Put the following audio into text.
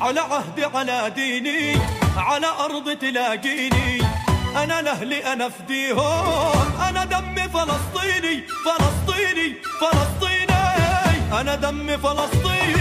على عهدي على ديني على أرض تلاقيني أنا لأهلي أنا فديهم أنا دمي فلسطيني فلسطيني فلسطيني. أنا دمي فلسطيني.